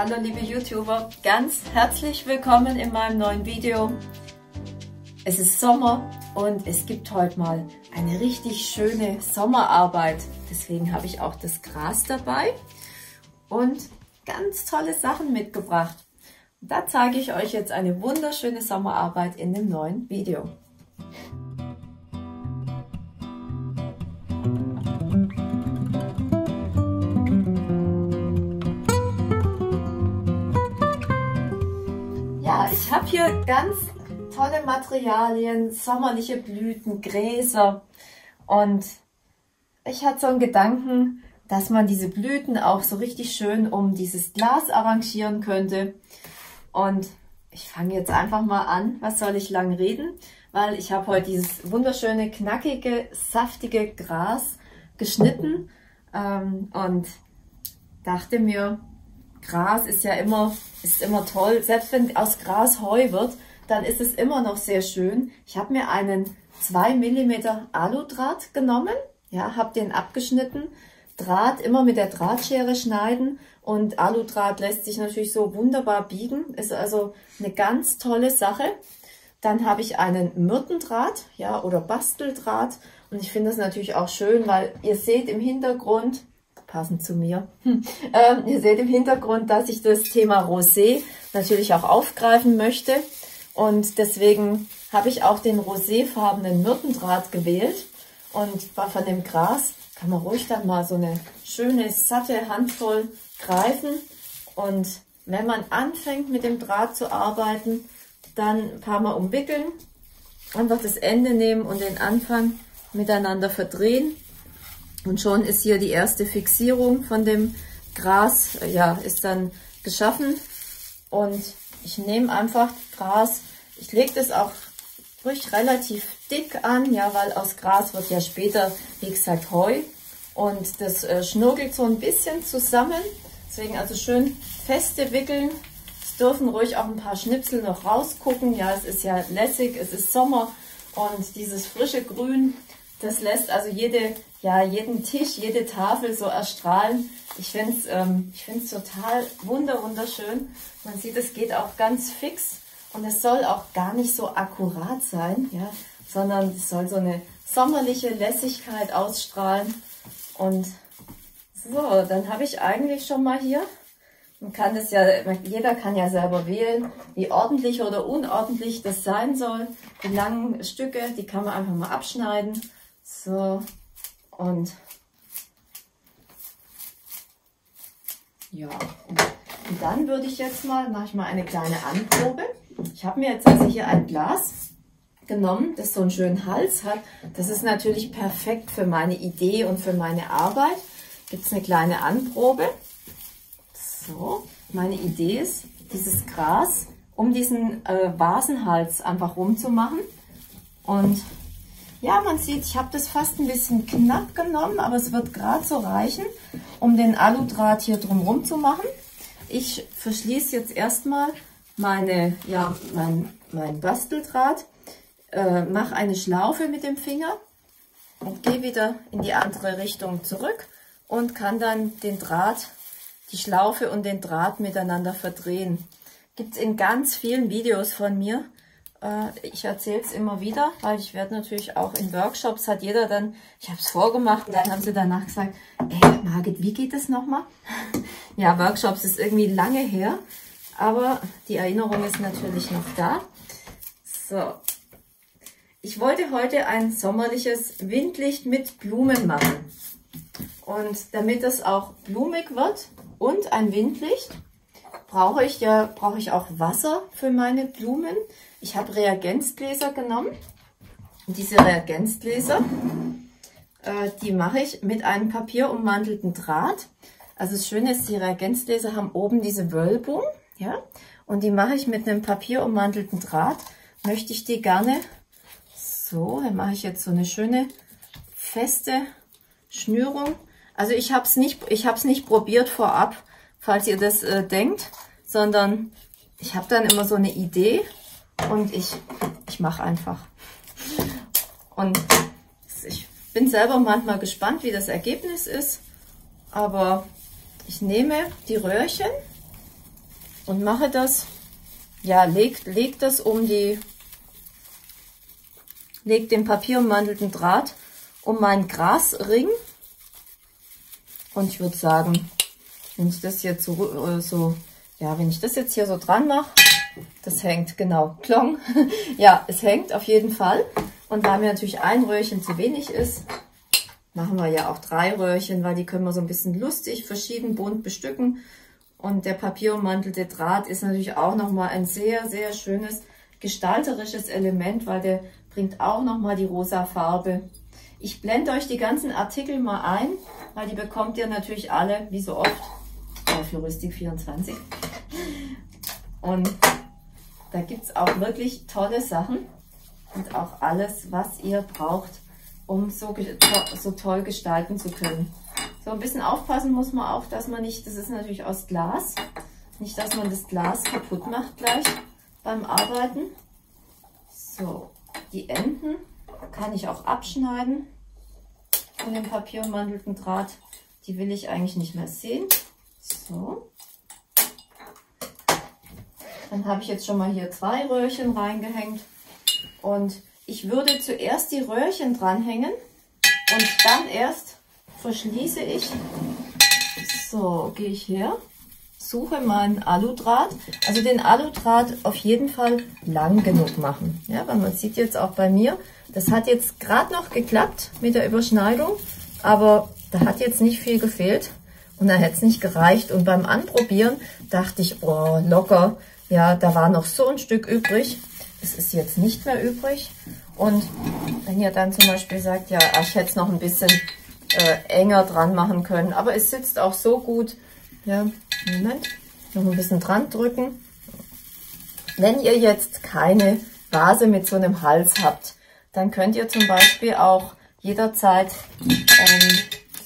Hallo liebe YouTuber, ganz herzlich willkommen in meinem neuen Video. Es ist Sommer und es gibt heute mal eine richtig schöne Sommerarbeit. Deswegen habe ich auch das Gras dabei und ganz tolle Sachen mitgebracht. da zeige ich euch jetzt eine wunderschöne Sommerarbeit in dem neuen Video. Ich habe hier ganz tolle Materialien, sommerliche Blüten, Gräser. Und ich hatte so einen Gedanken, dass man diese Blüten auch so richtig schön um dieses Glas arrangieren könnte. Und ich fange jetzt einfach mal an, was soll ich lang reden, weil ich habe heute dieses wunderschöne, knackige, saftige Gras geschnitten ähm, und dachte mir, Gras ist ja immer, ist immer toll. Selbst wenn aus Gras Heu wird, dann ist es immer noch sehr schön. Ich habe mir einen 2 mm Aludraht genommen, ja, habe den abgeschnitten. Draht immer mit der Drahtschere schneiden und Aludraht lässt sich natürlich so wunderbar biegen. Ist also eine ganz tolle Sache. Dann habe ich einen Myrtendraht, ja, oder Basteldraht. Und ich finde das natürlich auch schön, weil ihr seht im Hintergrund, passend zu mir. Hm. Ähm, ihr seht im Hintergrund, dass ich das Thema Rosé natürlich auch aufgreifen möchte. Und deswegen habe ich auch den roséfarbenen Myrtendraht gewählt. Und von dem Gras kann man ruhig dann mal so eine schöne, satte Handvoll greifen. Und wenn man anfängt mit dem Draht zu arbeiten, dann ein paar Mal umwickeln, einfach das Ende nehmen und den Anfang miteinander verdrehen und schon ist hier die erste Fixierung von dem Gras, ja, ist dann geschaffen. Und ich nehme einfach Gras, ich lege das auch ruhig relativ dick an, ja, weil aus Gras wird ja später, wie gesagt, Heu. Und das äh, schnurgelt so ein bisschen zusammen. Deswegen also schön feste wickeln. Es dürfen ruhig auch ein paar Schnipsel noch rausgucken. Ja, es ist ja lässig, es ist Sommer und dieses frische Grün das lässt also jede, ja, jeden Tisch, jede Tafel so erstrahlen. Ich finde es ähm, total wunder, wunderschön. Man sieht, es geht auch ganz fix und es soll auch gar nicht so akkurat sein, ja, sondern es soll so eine sommerliche Lässigkeit ausstrahlen. Und so, dann habe ich eigentlich schon mal hier, man kann das ja, jeder kann ja selber wählen, wie ordentlich oder unordentlich das sein soll. Die langen Stücke, die kann man einfach mal abschneiden so, und ja, und, dann würde ich jetzt mal, mache ich mal eine kleine Anprobe. Ich habe mir jetzt also hier ein Glas genommen, das so einen schönen Hals hat. Das ist natürlich perfekt für meine Idee und für meine Arbeit. Gibt es eine kleine Anprobe. So, meine Idee ist, dieses Gras um diesen äh, Vasenhals einfach rumzumachen. Und ja, man sieht, ich habe das fast ein bisschen knapp genommen, aber es wird gerade so reichen, um den Aludraht hier drumherum zu machen. Ich verschließe jetzt erstmal meine, ja, mein, mein Basteldraht, äh, mache eine Schlaufe mit dem Finger und gehe wieder in die andere Richtung zurück und kann dann den Draht, die Schlaufe und den Draht miteinander verdrehen. Gibt es in ganz vielen Videos von mir. Äh, ich erzähle es immer wieder, weil ich werde natürlich auch in Workshops, hat jeder dann, ich habe es vorgemacht, und dann haben sie danach gesagt, ey Margit, wie geht das nochmal? ja, Workshops ist irgendwie lange her, aber die Erinnerung ist natürlich noch da. So, ich wollte heute ein sommerliches Windlicht mit Blumen machen. Und damit das auch blumig wird und ein Windlicht, brauche ich ja brauche ich auch Wasser für meine Blumen. Ich habe Reagenzgläser genommen. Und diese Reagenzgläser, äh, die mache ich mit einem papierummantelten Draht. Also das Schöne ist, die Reagenzgläser haben oben diese Wölbung, ja, und die mache ich mit einem papierummantelten Draht. Möchte ich die gerne so, dann mache ich jetzt so eine schöne feste Schnürung. Also ich habe es nicht, ich habe es nicht probiert vorab, falls ihr das äh, denkt, sondern ich habe dann immer so eine Idee und ich, ich mache einfach. Und ich bin selber manchmal gespannt, wie das Ergebnis ist, aber ich nehme die Röhrchen und mache das, ja, leg, leg das um die, leg den papierummantelten Draht um meinen Grasring. Und ich würde sagen, wenn ich das jetzt so, äh, so, ja, wenn ich das jetzt hier so dran mache, das hängt, genau, klong. ja, es hängt auf jeden Fall. Und da mir natürlich ein Röhrchen zu wenig ist, machen wir ja auch drei Röhrchen, weil die können wir so ein bisschen lustig, verschieden bunt bestücken. Und der papierummantelte Draht ist natürlich auch nochmal ein sehr, sehr schönes gestalterisches Element, weil der bringt auch nochmal die rosa Farbe. Ich blende euch die ganzen Artikel mal ein, weil die bekommt ihr natürlich alle, wie so oft, auf Floristik24. Und da gibt es auch wirklich tolle Sachen und auch alles, was ihr braucht, um so, so toll gestalten zu können. So ein bisschen aufpassen muss man auch, dass man nicht, das ist natürlich aus Glas, nicht, dass man das Glas kaputt macht gleich beim Arbeiten. So, die Enden kann ich auch abschneiden von dem papierummantelten Draht. Die will ich eigentlich nicht mehr sehen. So. Dann habe ich jetzt schon mal hier zwei Röhrchen reingehängt. Und ich würde zuerst die Röhrchen dranhängen und dann erst verschließe ich. So, gehe ich her, suche meinen Aludraht. Also den Aludraht auf jeden Fall lang genug machen. Ja, weil man sieht jetzt auch bei mir, das hat jetzt gerade noch geklappt mit der Überschneidung, aber da hat jetzt nicht viel gefehlt und dann hätte es nicht gereicht. Und beim Anprobieren dachte ich, oh, locker, ja, da war noch so ein Stück übrig. Es ist jetzt nicht mehr übrig. Und wenn ihr dann zum Beispiel sagt, ja, ich hätte es noch ein bisschen äh, enger dran machen können, aber es sitzt auch so gut. Ja, Moment, noch ein bisschen dran drücken. Wenn ihr jetzt keine Vase mit so einem Hals habt, dann könnt ihr zum Beispiel auch jederzeit, ähm,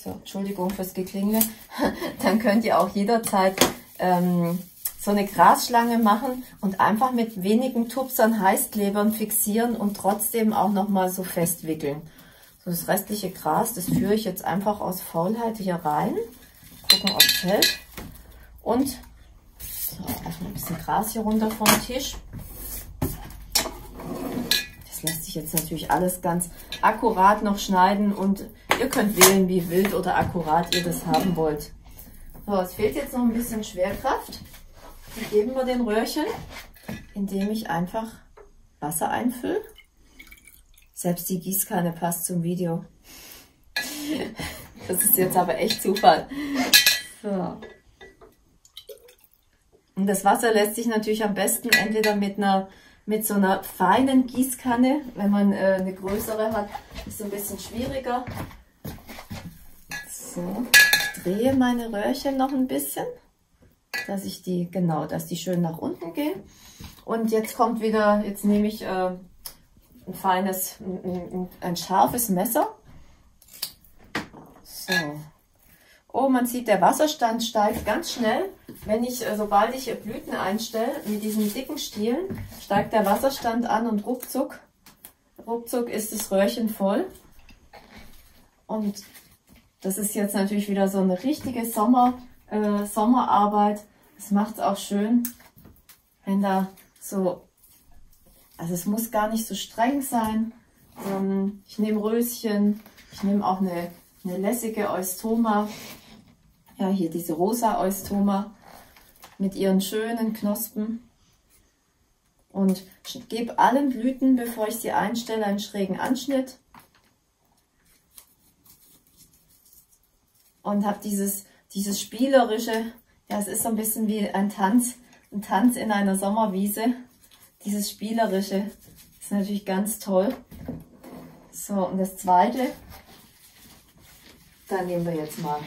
so, Entschuldigung fürs Geklingle, dann könnt ihr auch jederzeit ähm, so eine Grasschlange machen und einfach mit wenigen Tupsern Heißklebern fixieren und trotzdem auch nochmal so festwickeln. So das restliche Gras, das führe ich jetzt einfach aus Faulheit hier rein. Gucken, ob es hält. Und so, erstmal ein bisschen Gras hier runter vom Tisch. Das lässt sich jetzt natürlich alles ganz akkurat noch schneiden und ihr könnt wählen, wie wild oder akkurat ihr das haben wollt. So, es fehlt jetzt noch ein bisschen Schwerkraft. Wie geben wir den Röhrchen? Indem ich einfach Wasser einfülle. Selbst die Gießkanne passt zum Video. Das ist jetzt aber echt Zufall. So. Und das Wasser lässt sich natürlich am besten entweder mit einer mit so einer feinen Gießkanne, wenn man äh, eine größere hat, ist ein bisschen schwieriger. So, ich drehe meine Röhrchen noch ein bisschen dass ich die, genau, dass die schön nach unten gehen. Und jetzt kommt wieder, jetzt nehme ich äh, ein feines, ein, ein, scharfes Messer. So. Oh, man sieht, der Wasserstand steigt ganz schnell. Wenn ich, äh, sobald ich Blüten einstelle, mit diesen dicken Stielen, steigt der Wasserstand an und ruckzuck, ruckzuck ist das Röhrchen voll. Und das ist jetzt natürlich wieder so eine richtige Sommer, äh, Sommerarbeit. Das macht es auch schön, wenn da so, also es muss gar nicht so streng sein. Ähm, ich nehme Röschen, ich nehme auch eine, eine lässige Eustoma. Ja, hier diese rosa Eustoma mit ihren schönen Knospen. Und gebe allen Blüten, bevor ich sie einstelle, einen schrägen Anschnitt. Und habe dieses dieses spielerische, ja, es ist so ein bisschen wie ein Tanz, ein Tanz in einer Sommerwiese. Dieses spielerische ist natürlich ganz toll. So, und das zweite, da nehmen wir jetzt mal,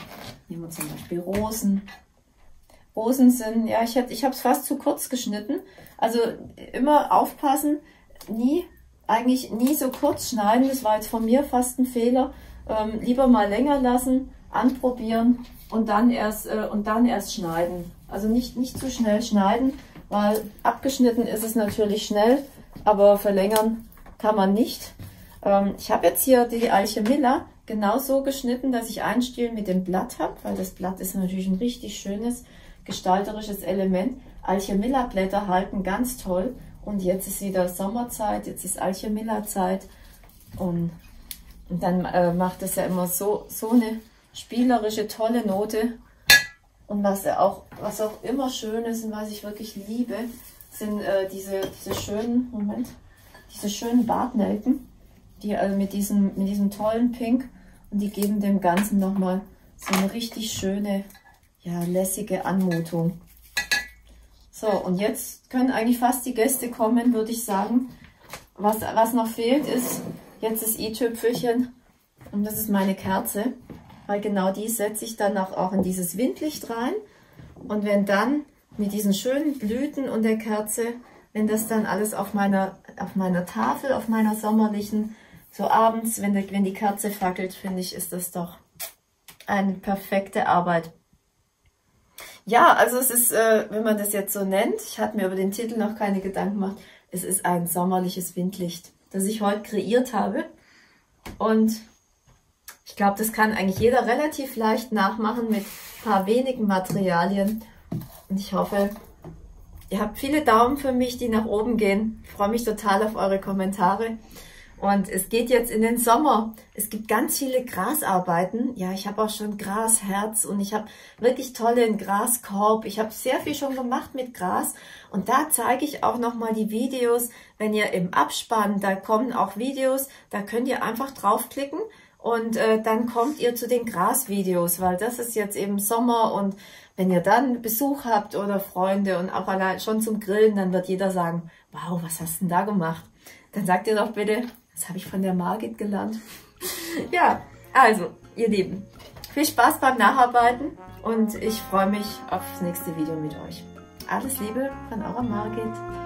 nehmen wir zum Beispiel Rosen. Rosen sind, ja, ich, ich habe es fast zu kurz geschnitten. Also immer aufpassen, nie, eigentlich nie so kurz schneiden. Das war jetzt von mir fast ein Fehler. Ähm, lieber mal länger lassen, anprobieren und dann erst, äh, und dann erst schneiden. Also nicht, nicht zu schnell schneiden, weil abgeschnitten ist es natürlich schnell, aber verlängern kann man nicht. Ähm, ich habe jetzt hier die Alchemilla genau so geschnitten, dass ich ein Stiel mit dem Blatt habe, weil das Blatt ist natürlich ein richtig schönes gestalterisches Element. Alchemilla-Blätter halten ganz toll und jetzt ist wieder Sommerzeit, jetzt ist Alchemilla-Zeit und, und, dann äh, macht es ja immer so, so eine spielerische, tolle Note und was auch, was auch immer schön ist und was ich wirklich liebe, sind äh, diese, diese schönen, Moment, diese schönen Bartnelken, die also mit diesem, mit diesem tollen Pink und die geben dem Ganzen nochmal so eine richtig schöne, ja, lässige Anmutung. So, und jetzt können eigentlich fast die Gäste kommen, würde ich sagen. Was, was noch fehlt ist jetzt das i-Tüpfelchen und das ist meine Kerze, weil genau die setze ich dann auch, in dieses Windlicht rein. Und wenn dann mit diesen schönen Blüten und der Kerze, wenn das dann alles auf meiner, auf meiner Tafel, auf meiner sommerlichen, so abends, wenn, der, wenn die Kerze fackelt, finde ich, ist das doch eine perfekte Arbeit. Ja, also es ist, äh, wenn man das jetzt so nennt, ich hatte mir über den Titel noch keine Gedanken gemacht, es ist ein sommerliches Windlicht, das ich heute kreiert habe. Und ich glaube, das kann eigentlich jeder relativ leicht nachmachen mit ein paar wenigen Materialien. Und ich hoffe, ihr habt viele Daumen für mich, die nach oben gehen. Ich freue mich total auf eure Kommentare. Und es geht jetzt in den Sommer. Es gibt ganz viele Grasarbeiten. Ja, ich habe auch schon Grasherz und ich habe wirklich tollen Graskorb. Ich habe sehr viel schon gemacht mit Gras. Und da zeige ich auch nochmal die Videos. Wenn ihr im Abspann, da kommen auch Videos, da könnt ihr einfach draufklicken und äh, dann kommt ihr zu den Grasvideos, weil das ist jetzt eben Sommer und wenn ihr dann Besuch habt oder Freunde und auch allein schon zum Grillen, dann wird jeder sagen, wow, was hast du denn da gemacht? Dann sagt ihr doch bitte, das habe ich von der Margit gelernt. ja, also, ihr Lieben, viel Spaß beim Nacharbeiten und ich freue mich auf das nächste Video mit euch. Alles Liebe von eurer Margit.